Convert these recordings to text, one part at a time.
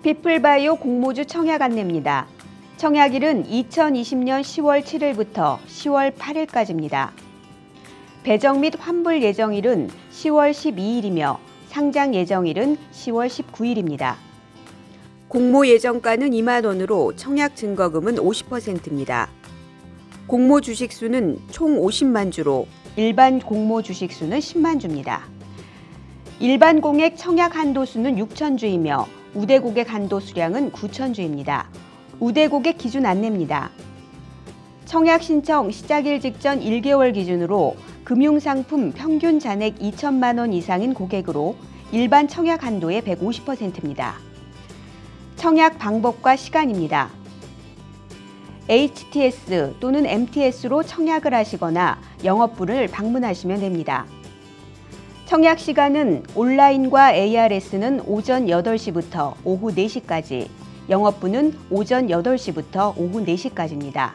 피플바이오 공모주 청약 안내입니다. 청약일은 2020년 10월 7일부터 10월 8일까지입니다. 배정 및 환불 예정일은 10월 12일이며 상장 예정일은 10월 19일입니다. 공모 예정가는 2만 원으로 청약 증거금은 50%입니다. 공모 주식수는 총 50만 주로 일반 공모 주식수는 10만 주입니다. 일반 공액 청약 한도수는 6천 주이며 우대 고객 한도 수량은 9천 주입니다. 우대 고객 기준 안내입니다. 청약 신청 시작일 직전 1개월 기준으로 금융상품 평균 잔액 2천만 원 이상인 고객으로 일반 청약 한도의 150%입니다. 청약 방법과 시간입니다. HTS 또는 MTS로 청약을 하시거나 영업부를 방문하시면 됩니다. 청약 시간은 온라인과 ARS는 오전 8시부터 오후 4시까지, 영업부는 오전 8시부터 오후 4시까지입니다.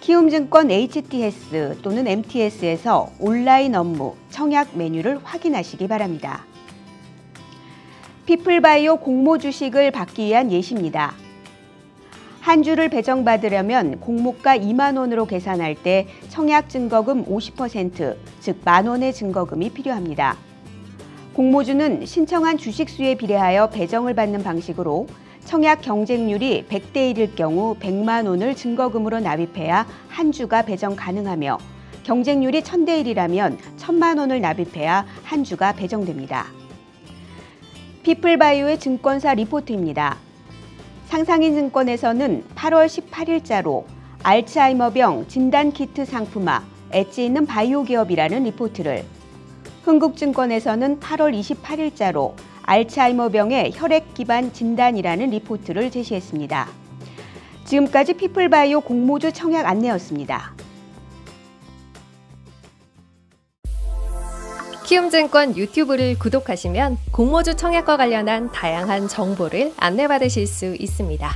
키움증권 HTS 또는 MTS에서 온라인 업무 청약 메뉴를 확인하시기 바랍니다. 피플바이오 공모 주식을 받기 위한 예시입니다. 한 주를 배정받으려면 공모가 2만 원으로 계산할 때 청약 증거금 50%, 즉 만 원의 증거금이 필요합니다. 공모주는 신청한 주식수에 비례하여 배정을 받는 방식으로 청약 경쟁률이 100대 1일 경우 100만 원을 증거금으로 납입해야 한 주가 배정 가능하며 경쟁률이 1000대 1이라면 1000만 원을 납입해야 한 주가 배정됩니다. 피플바이오의 증권사 리포트입니다. 상상인증권에서는 8월 18일자로 알츠하이머병 진단키트 상품화 엣지 있는 바이오 기업이라는 리포트를 흥국증권에서는 8월 28일자로 알츠하이머병의 혈액 기반 진단이라는 리포트를 제시했습니다. 지금까지 피플바이오 공모주 청약 안내였습니다. 키움증권 유튜브를 구독하시면 공모주 청약과 관련한 다양한 정보를 안내받으실 수 있습니다.